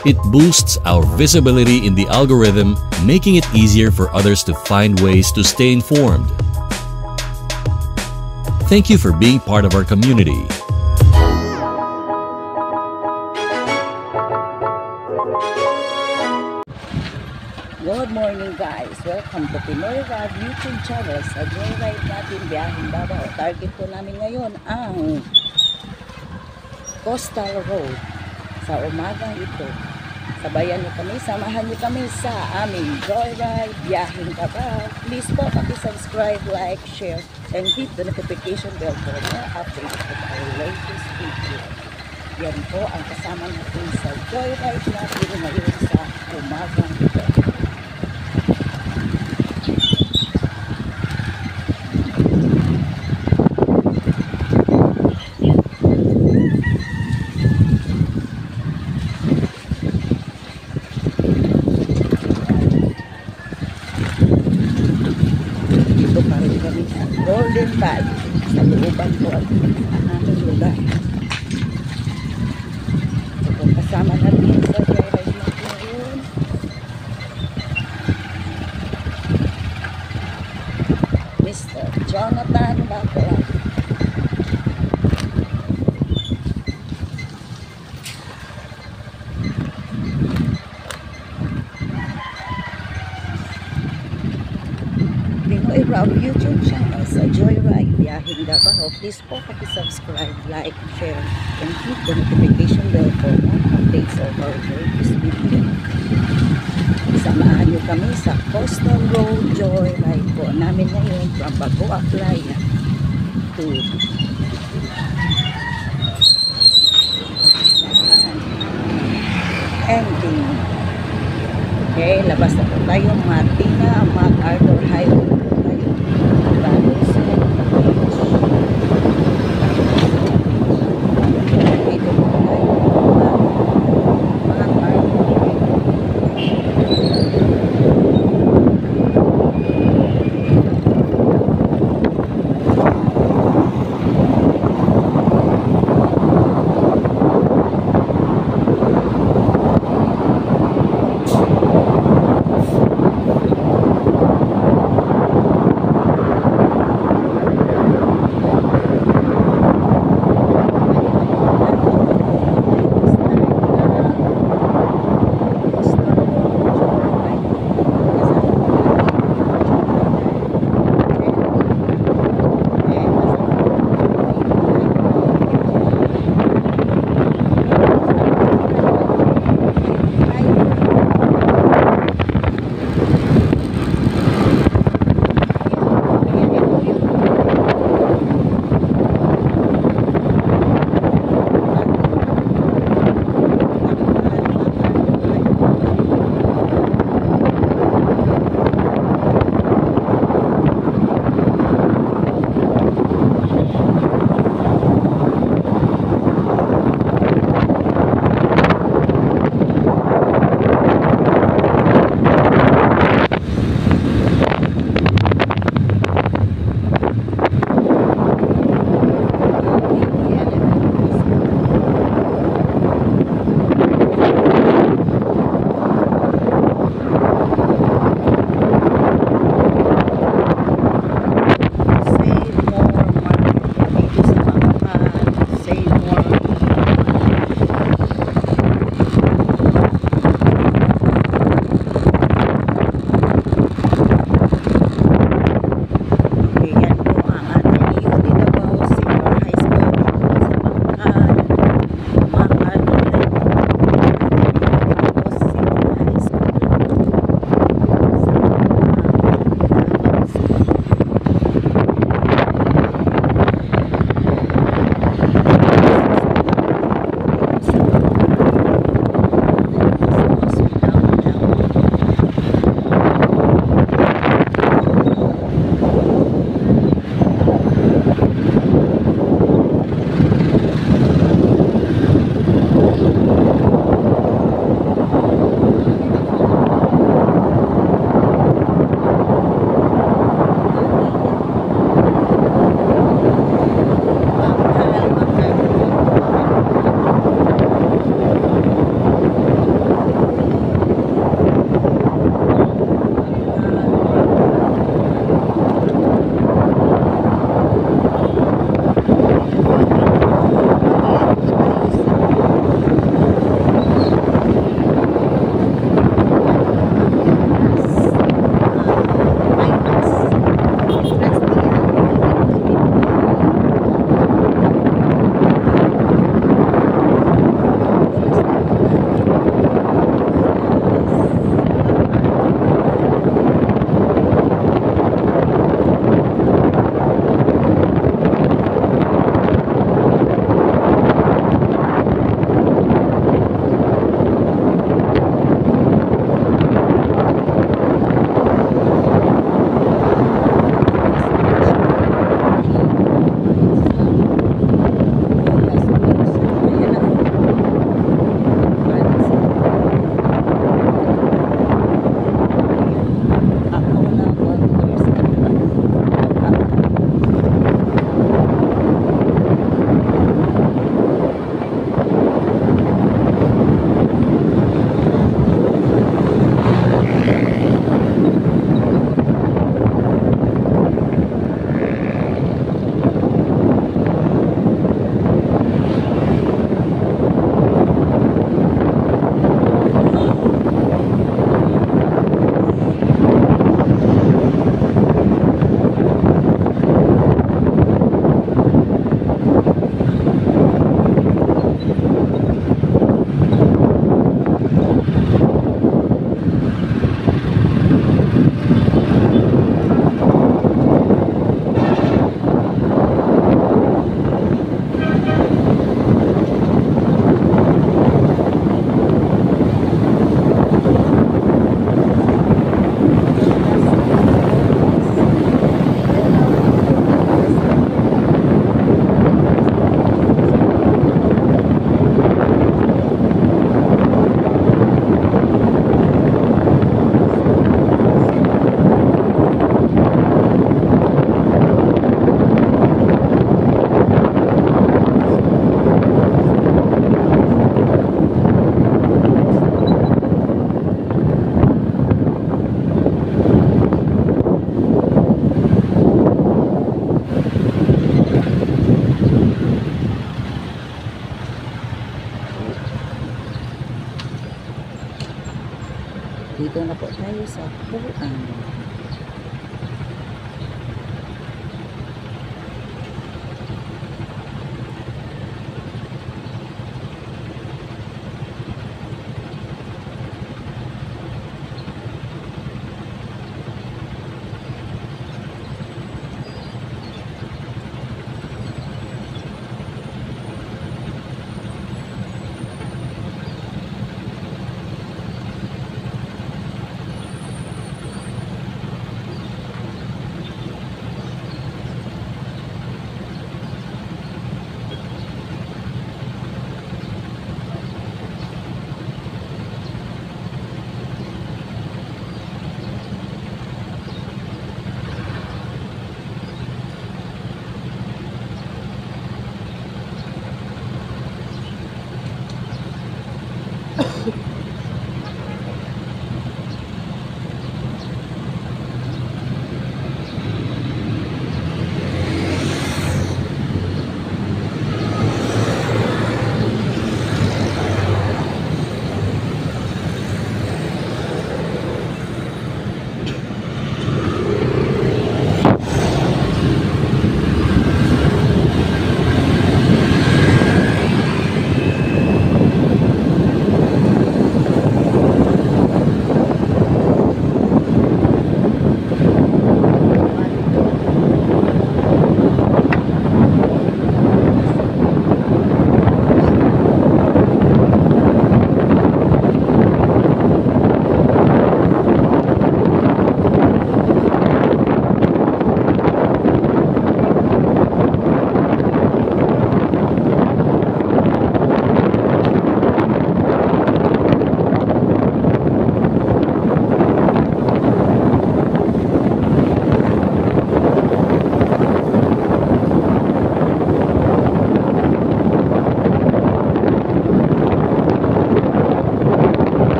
It boosts our visibility in the algorithm, making it easier for others to find ways to stay informed. Thank you for being part of our community. Good morning guys! Welcome to Pinoy Rad YouTube channel. Sa joyride natin biyaheng Davao. Target po namin ngayon ang Coastal Road. Sa umagang ito. Sabayan niyo kami, samahan niyo kami sa aming joyride biyaheng Davao. Please po, paki-subscribe, like, share, and hit the notification bell for more updates of our latest video. Yan po ang kasama natin sa joyride natin ngayon sa umagang ito. Dito pa rin kami sa Golden Valley sa looban po at ang aming lugar. So kung kasama natin sa joyride natin ngayon, Mr. Jonathan Bacala. Pinoy Rob YouTube channel sa Joyride Biyahing Davao. Please po paki-subscribe, like, share, and hit the notification bell for more updates of our latest video. Samahan niyo kami sa Coastal Road Joyride po namin ngayon from Bagoa Playa to ending. Okay, labas na po tayo Martina, MacArthur Highway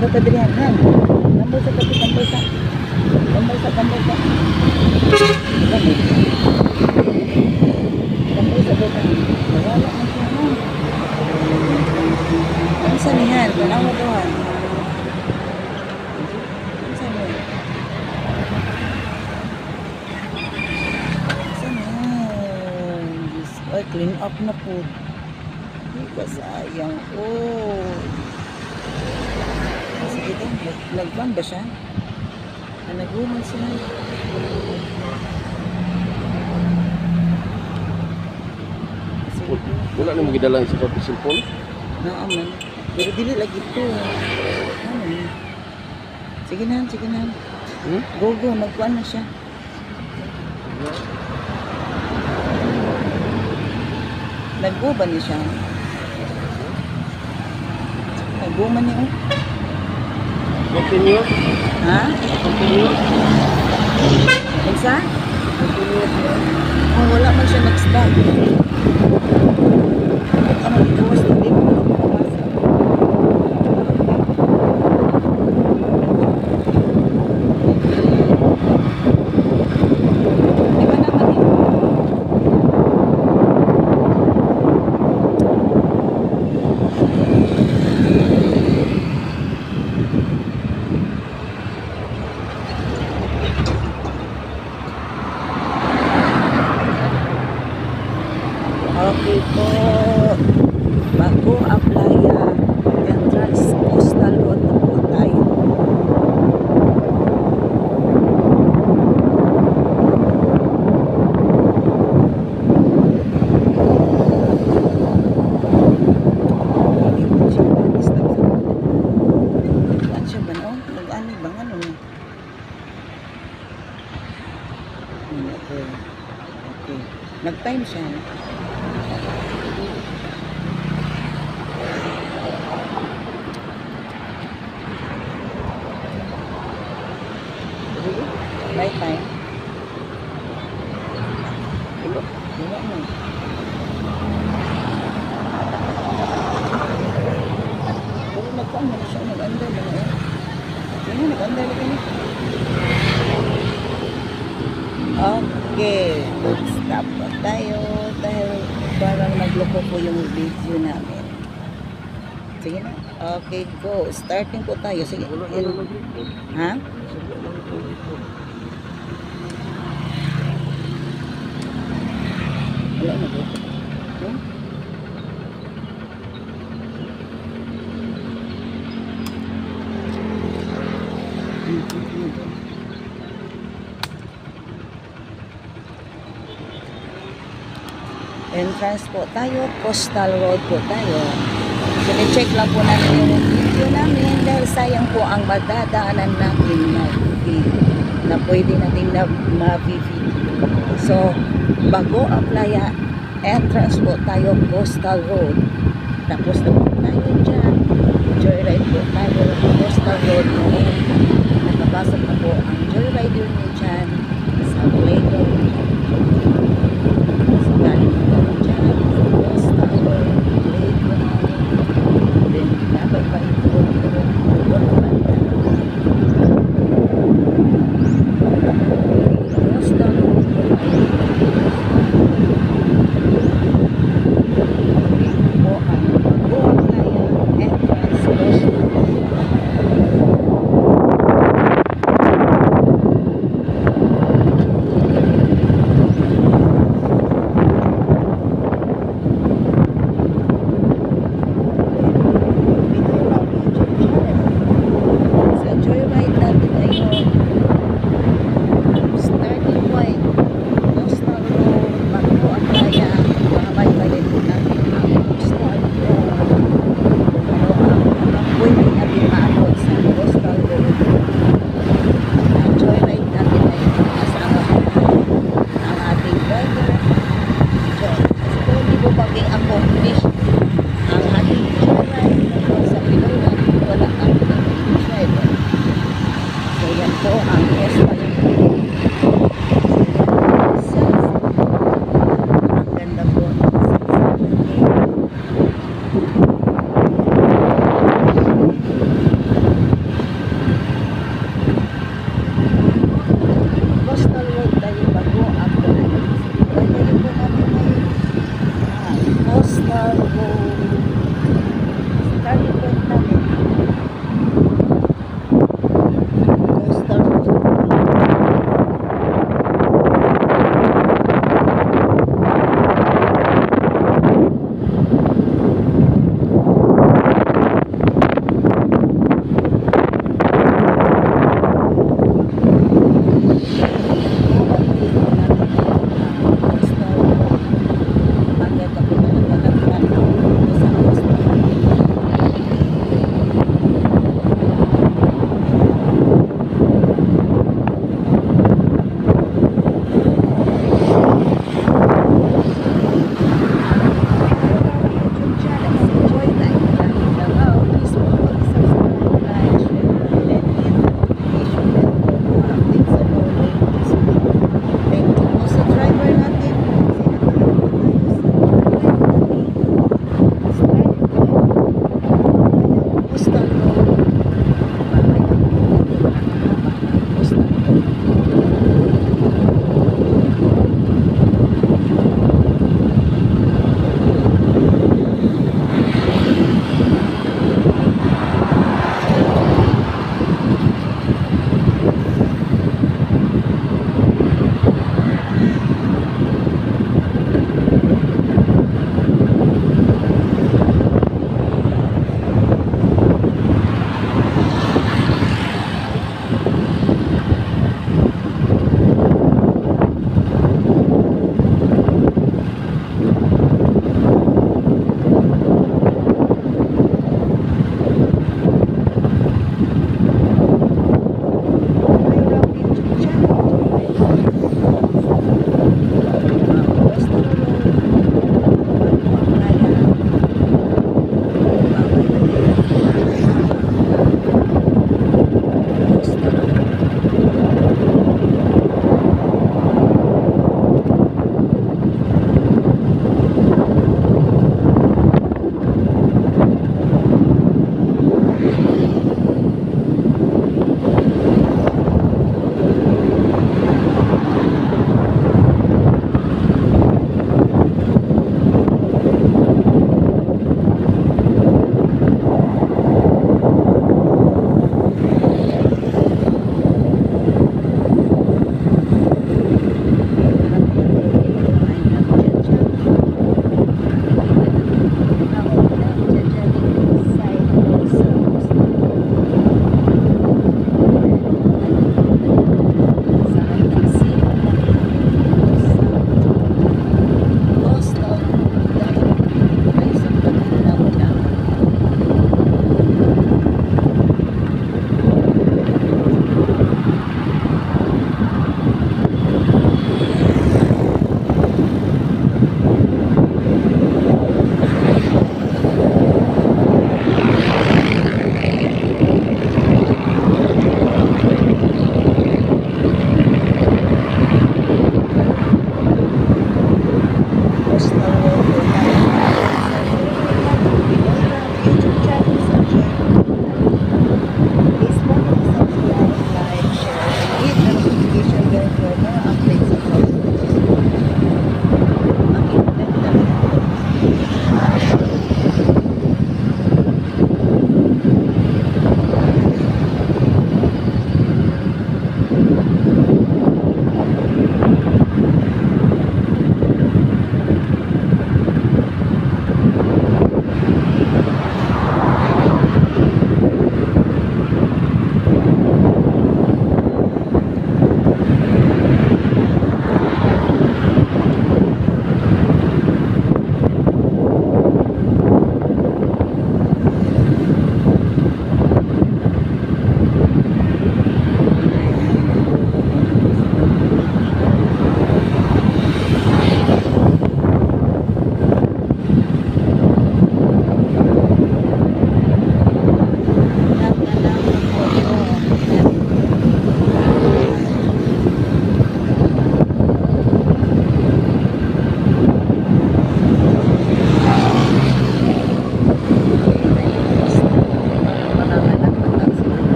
katadrihan, han. Tambay sa kati, tambay sa. Tambay sa, tambay sa. Tambay. Tambay sa babahan. Wala ang siya, han. Ano sa niyan? Tanaw mo doon. Ano sa niyan? Ano sa niyan? Diyos ko, Ay, clean up na po. Ay, kasayang. Oh. Nag- nagban ba siya? Ah, naguman siya. Wala na magidala sa pati cellphone. Naaman. Pero dili lagi ito. Ano ni? Sige na, sige na. Hmm? Go, go. Nagkuhan na siya. Naggo ba niya siya? Naggo man niya. oh. Continue. Ha? Continue. Isa? Oh, wala man siya nag-stop. Ano, ikawas na din mo. Di ba naman yun? Okay po. Bago ang playa, entrance coastal road na po tayo. Hindi po siya na-disturb sa mga. Okay. Okay. Nag-time siya. no? May time? Wala. Wala mo. Pero nagkaan mo na siya, nag-under na eh. Sige, nag-under na kami. Okay, stop po tayo dahil parang nagloko po yung video namin. Sige na. Okay, go. Starting po tayo. Sige. Nag-record. ha? Wala na po. Hmm? Entrance po tayo, Coastal Road po tayo. Sine-check lang po natin yung video namin dahil sayang po ang madadaanan natin na, na pwede natin na ma-video. So, bago ang playa, entrance po tayo, Coastal Road. Tapos na po tayo dyan. Joyride po tayo, Coastal Road po. Nakapasok na po ang joyrider niyo dyan sa playground.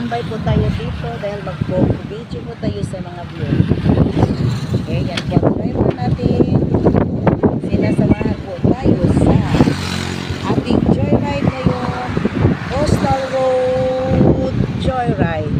Standby po tayo dito dahil magpo-video po po tayo sa mga view. Okay, yan po ang driver natin. Sinasamahan po tayo sa ating joyride ngayon. Coastal Road Joyride.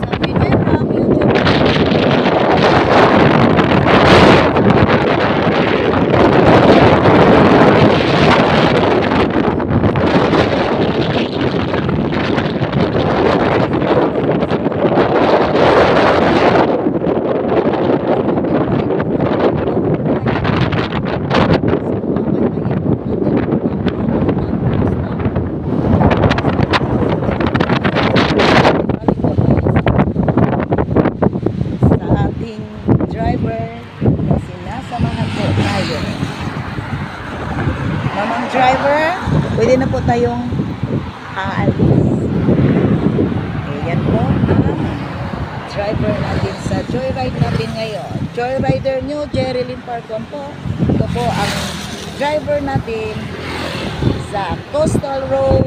Sabi niya, ma'am, YouTube. sa ating driver na sinasamahan po tayo. Mamang driver, pwede na tayong aalis. Ayan po ang driver natin sa joyride natin ngayon. Joyrider nyo, Jerilyn Parcon po. Ito po ang driver natin sa Coastal Road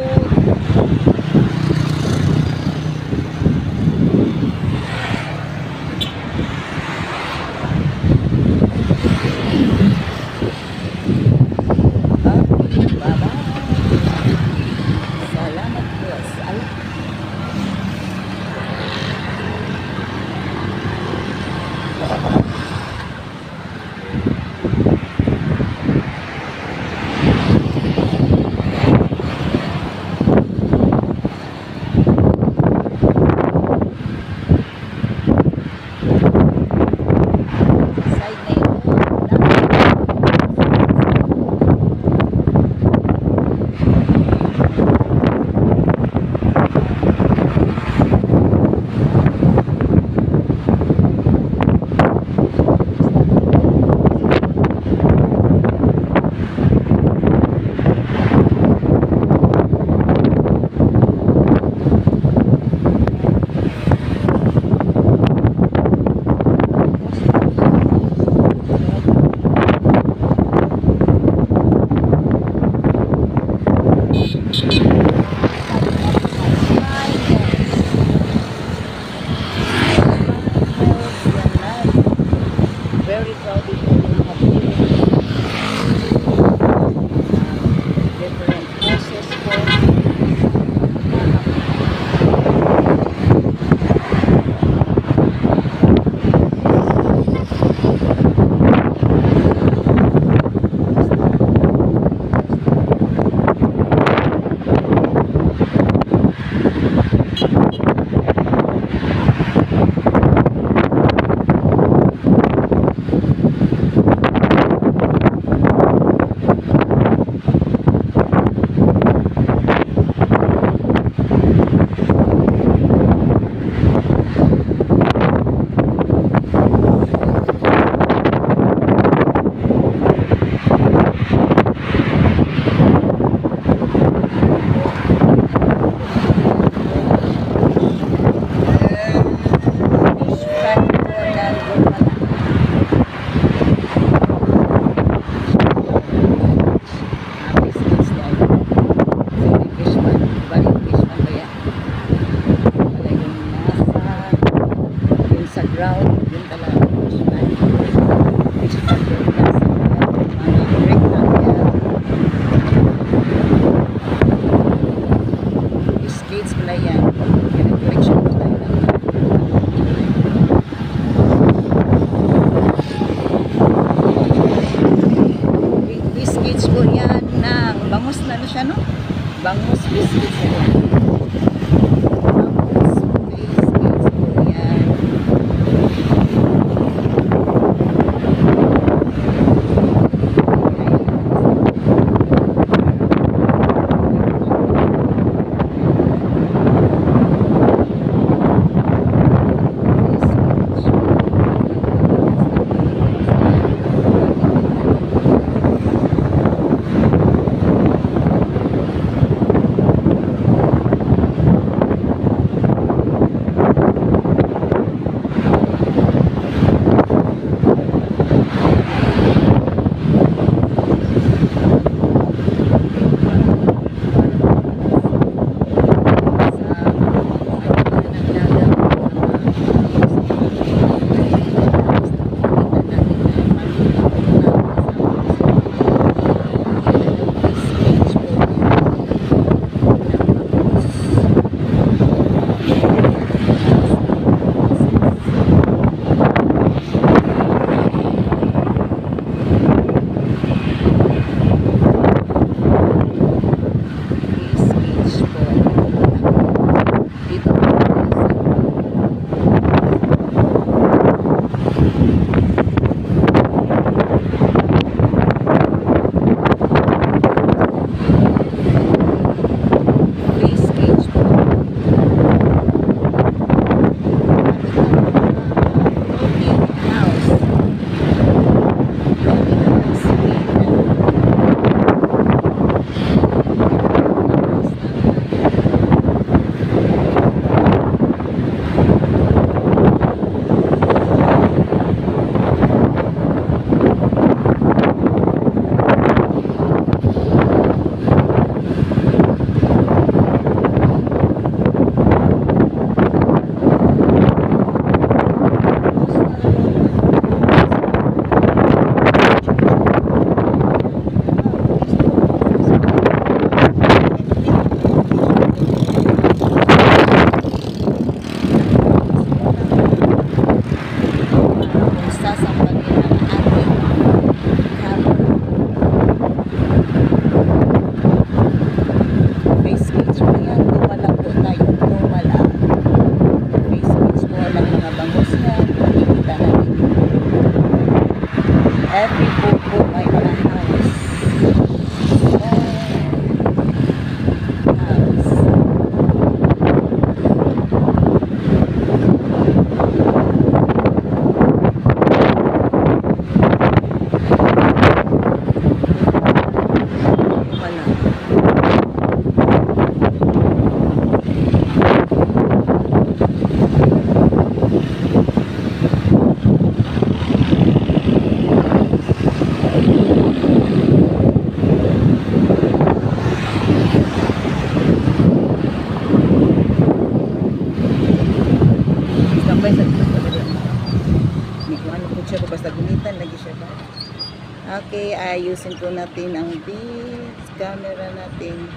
ayusin po natin ang this camera natin.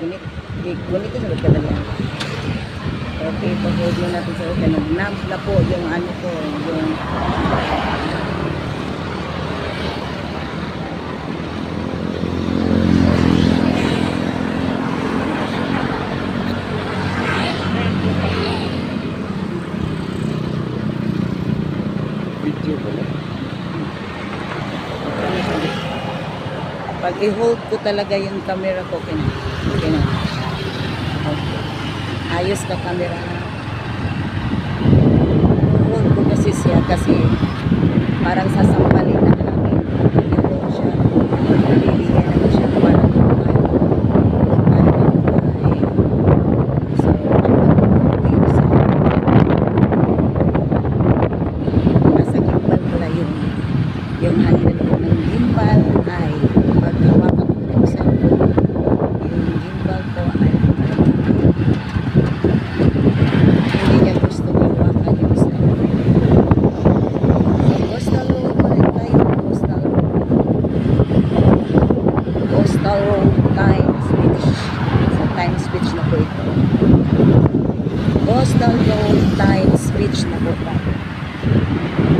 Gunit, gunit ko sa kadalian. Ah. Okay, pag-hold natin sa okay. Nag-numb na po yung ano ko, yung i-hold ko talaga yung camera ko. Kina. Kina. Okay. Ayos ka camera. Hold ko kasi siya kasi parang sasampalin Coastal Road Lines Bridge na po tayo.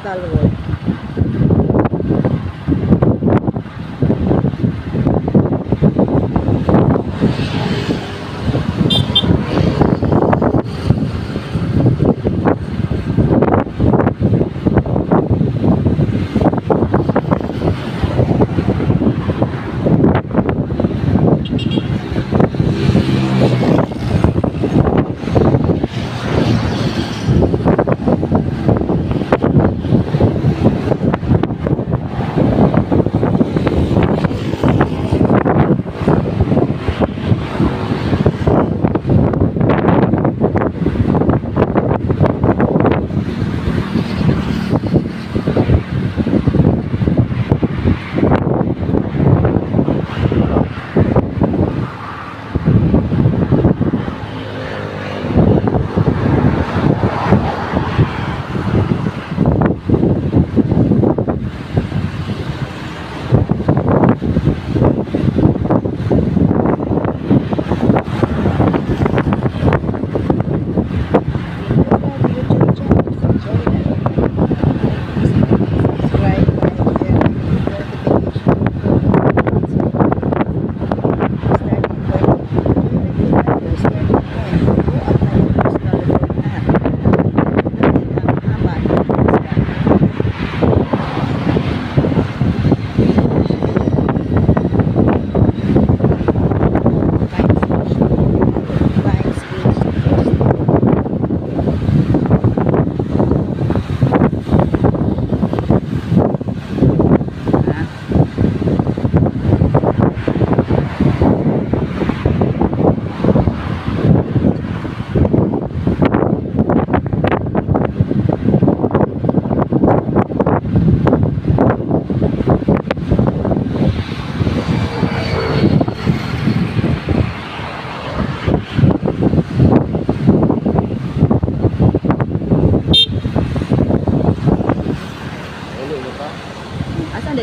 estalos.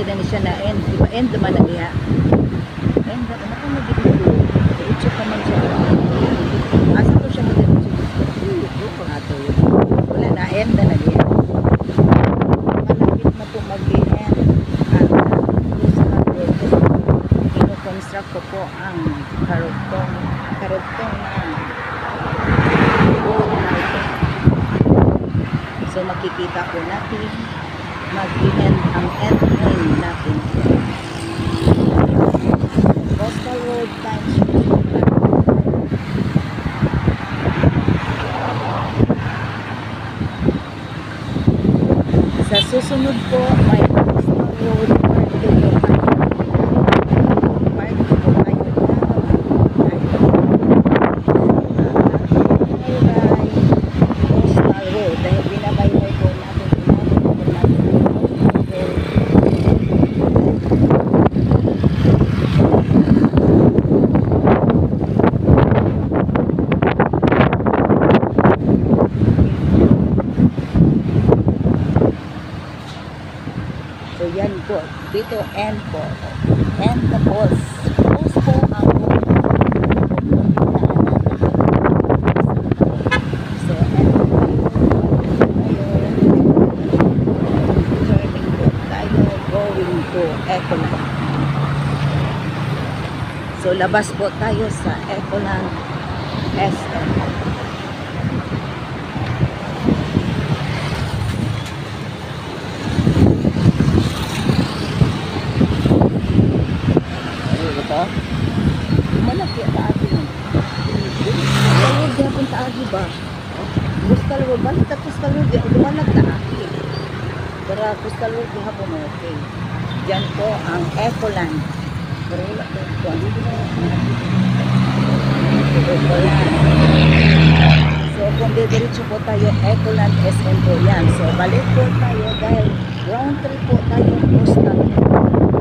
din siya na end. Di end naman na? dito and po and the balls balls po ang Ecoland. So labas po tayo sa Ecoland S ang Ecoland. So, kung didiretso po tayo, Ecoland SM po yan. So, balik po tayo dahil round trip po tayo coastal.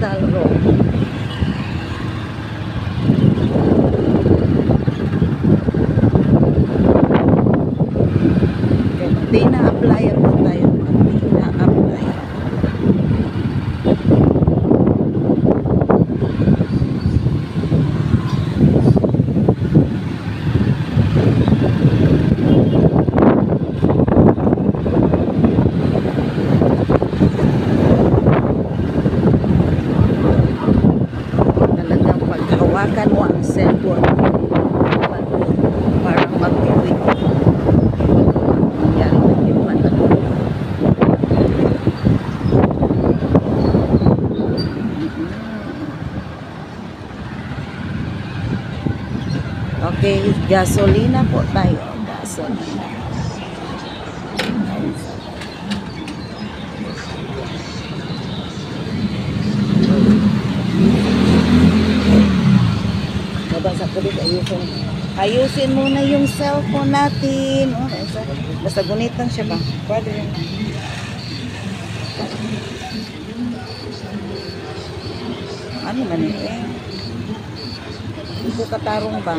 Coastal Road. Okay, Matina Aplaya po tayo. Matina Aplaya. talagang paghawakan mo ang cellphone parang magpiwit nangyari na yung mata Okay, gasolina po tayo. Gasolina. Nabasa ko dito, ayusin. Ayusin muna yung cellphone natin. Oh, nasa, gunitan siya ba? Pwede rin. Ano man eh? Hindi ko katarong ba?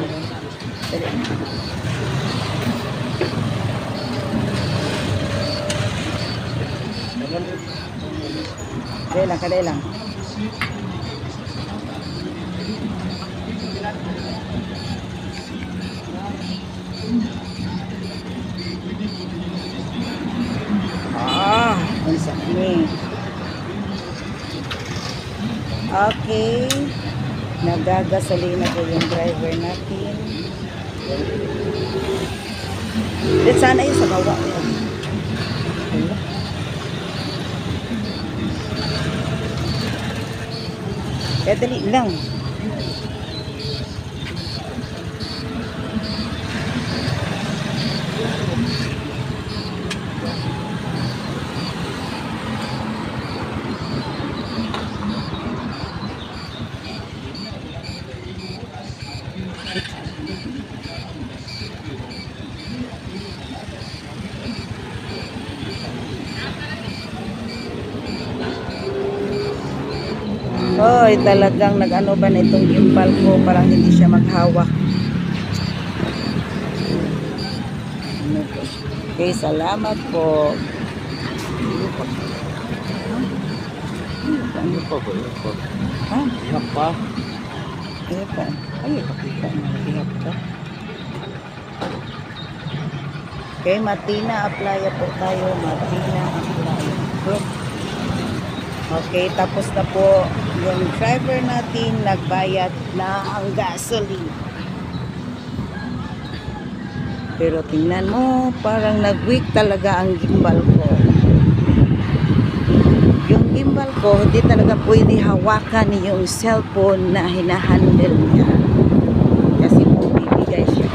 Dali lang, kadali lang. Ah, ang sakit. Okay. Nagagasolina po yung driver natin. Dit sana yun sa. Wala. Kaya dali lang. Hoy, talagang nag-ano ba na itong gimbal ko parang hindi siya maghawak. Po? Okay, salamat po. Ano pa ba? Ha? Ihap pa? Pa? Ay, pakita na. Ihap ka. Okay, Matina Aplaya po tayo. Matina Aplaya. Okay, tapos na po yung driver natin nagbayad na ang gasoline. Pero tingnan mo, parang nag-weak talaga ang gimbal ko. Yung gimbal ko, hindi talaga pwede hawakan yung cellphone na hinahandle niya. Kasi bibigay siya.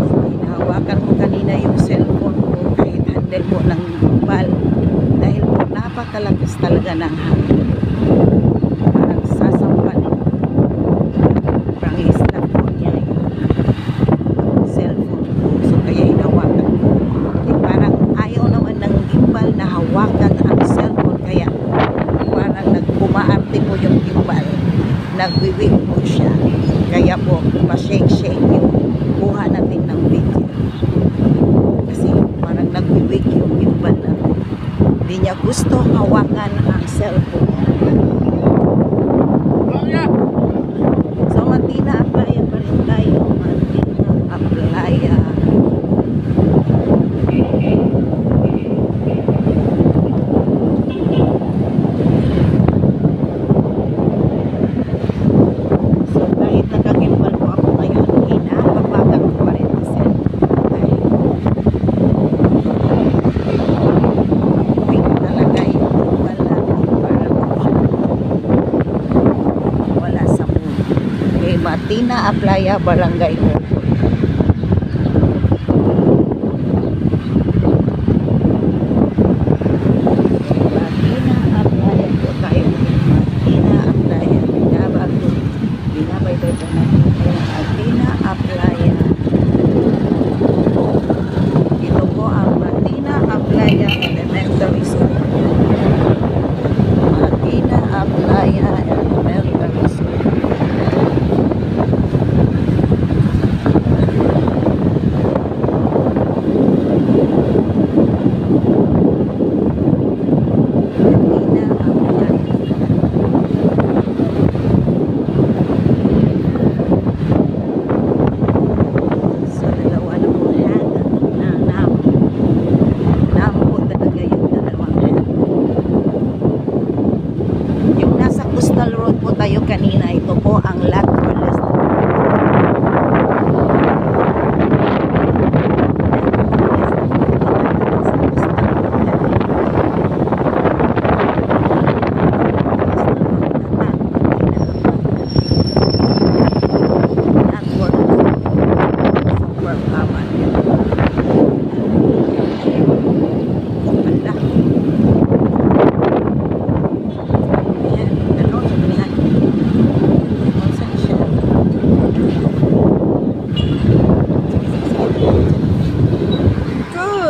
So, hinahawakan ko kanina yung cellphone ko kahit handle po ng gimbal. Dahil napakalakas talaga ng hangin. Parang sasampan. Parang isnap po niya yung cellphone ko. So, kaya hinawakan ko. Eh, parang ayaw naman ng gimbal na hawakan ang cellphone. Kaya parang nagpumaarte po yung gimbal. Nagwiwig po siya. Kaya po, pa-shake-shake yung kuha natin ng video. Kasi parang nagwiwig yung gimbal natin. Hindi niya gusto hawakan ang cellphone. So, Matina Aplaya pa rin tayo. Matina Aplaya. So, kahit nakagimbal ko ako ngayon, hinahawakan ko pa rin ang cellphone. Dahil weak talaga yung gimbal natin. Parang wala sa mood. Okay, Aplaya, Barangay. Matina Aplaya po tayo. Matina Aplaya. Binabago. Binabaybay po natin. Ayan, Matina Aplaya. Ito po ang Matina Aplaya Elementary School. Kanina. Ito po ang lot for less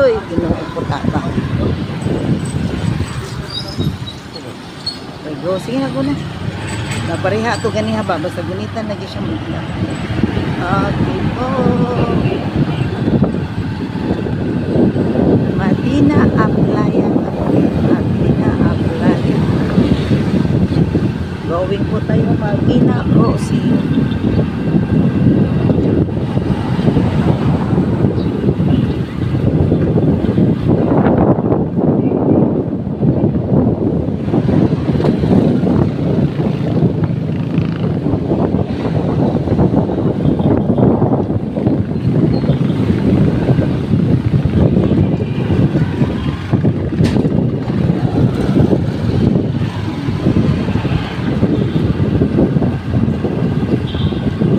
Uy, ginuupot ba? Ay, go, sige na ko na. Napareha to ganiha ba? Basta gunitan lagi siya muna. Okay po. Madina Aplaya. Madina Aplaya. Going po tayo Madina Crossing.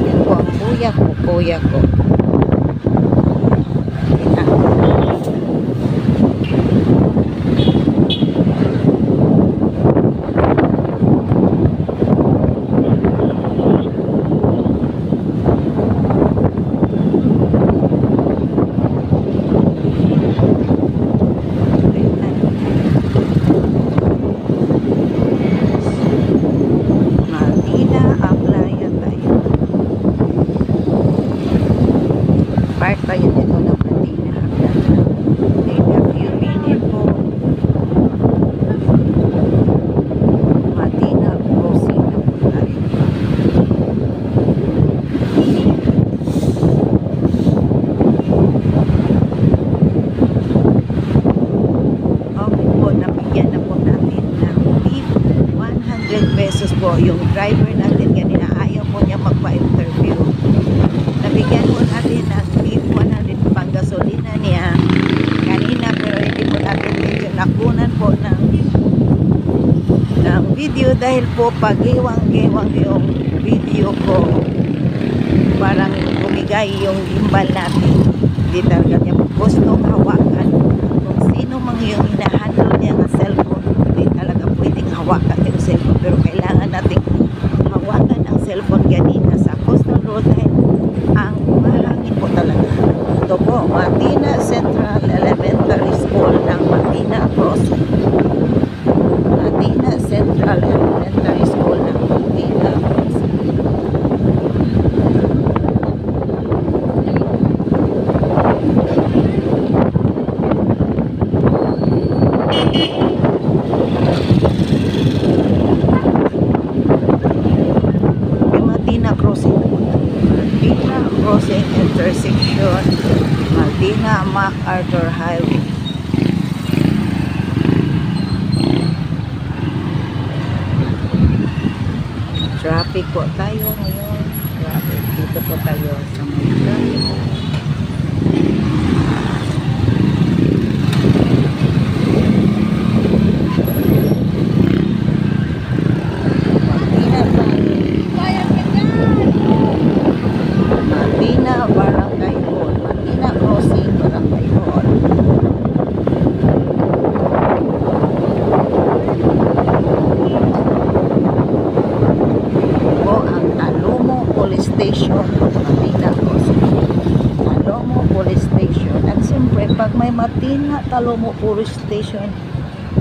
Yan po ang kuya ko, kuya ko. Yan. Martina Aplaya tayo. Park tayo dito ng Martina Aplaya. In a few minutes po. Martina Crossing na po tayo. Okay po, nabigyan na po natin ng tip. 100 pesos po yung driver natin kanina ayaw po niya magpa-interview. Nabigyan po natin ng tip 100 pang gasolina niya kanina pero hindi po natin medyo nakunan po ng ng video dahil po pagiwang-giwang yung video ko parang bumigay yung gimbal natin. Hindi talaga niya gustong hawakan kung sino mang yung hinahandle niya ng cellphone hindi talaga pwedeng hawakan yung cellphone pero kailangan nating hawakan ang cellphone ganina sa coastal road dahil ang mahangin po talaga ito po Martina Central Elementary School ng Martina Crossing Martina Central Elementary School ng Martina Crossing yung Martina Crossing Martina Crossing intersection Martina MacArthur Highway traffic po tayo ngayon traffic dito po tayo sa may traffic Martina Martina Barangay Hall Martina Crossing Barangay Hall po ang Talomo Police Station Martina Crossing Talomo Police Station at siyempre pag may Martina Talomo Police Station.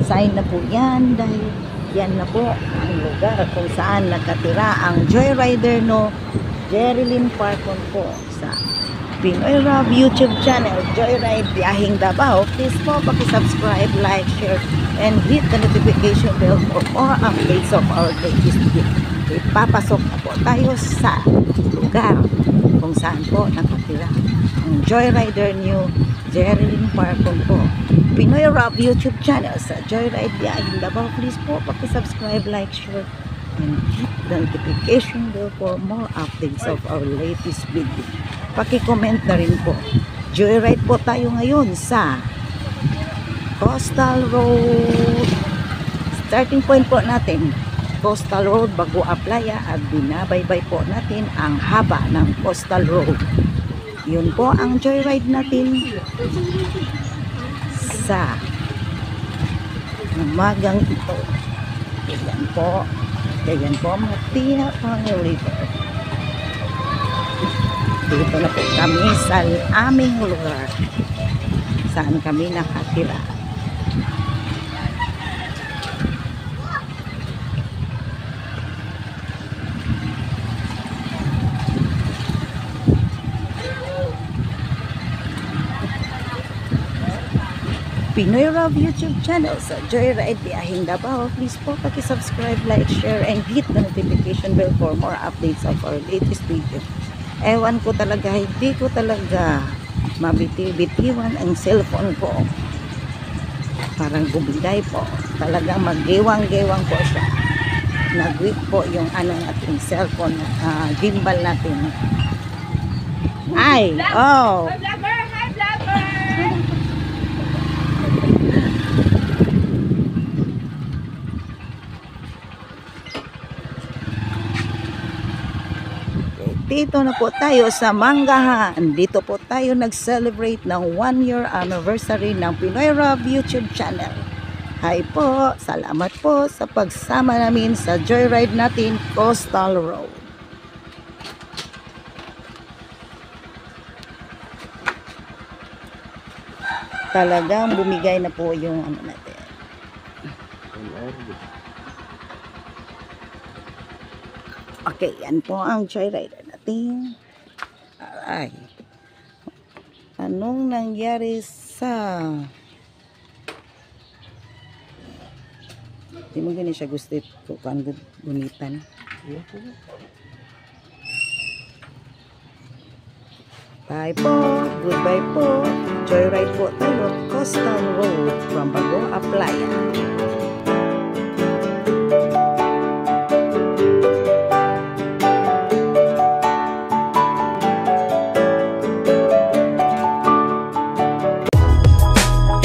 Sign na po yan dahil yan na po ang lugar kung saan nakatira ang joyrider no Jerilyn Parkon po sa Pinoy Rob YouTube channel Joyride Biyahing Davao. Please po paki-subscribe, like, share and hit the notification bell for more updates of our latest video. Ipapasok na po tayo sa lugar kung saan po nakatira ang Joyrider New Jerilyn Parkon po Pinoy Rob YouTube channel sa Joyride Biyahing Davao please po paki-subscribe, like, share and hit the notification bell for more updates of our latest video. Paki-comment na rin po. Joyride po tayo ngayon sa Coastal Road. Starting point po natin, Coastal Road, Bagua Playa at binabaybay po natin ang haba ng Coastal Road. Yun po ang joyride natin sa umagang ito. Ayan po. Ayan po, Martina Pang River. Dito na po kami sa aming lugar. Saan kami nakatira. Pinoy Love YouTube channel sa Joyride Biyahing Davao. Please po paki-subscribe, like, share, and hit the notification bell for more updates of our latest video. Ewan ko talaga, hindi ko talaga mabiti-bitiwan ang cellphone ko. Parang gubiday po. Talagang mag-gewang-gewang po siya. Nag-weak po yung ano nating cellphone, uh, gimbal natin. Ay, oh. Dito na po tayo sa Manggahan. Dito po tayo nag-celebrate ng one year anniversary ng Pinoy Rob YouTube channel. Hi po, salamat po sa pagsama namin sa joyride natin Coastal Road. Talagang bumigay na po yung ano natin. Okay, yan po ang joyride natin. Ay. Anong nangyari sa... Di mo gani siya gusto ko kung gunitan. Bye po. Goodbye po. Joyride po tayo. Coastal Road from Bago Playa.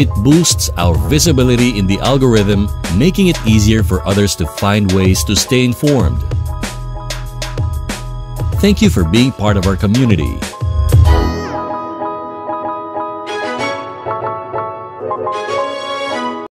It boosts our visibility in the algorithm, making it easier for others to find ways to stay informed. Thank you for being part of our community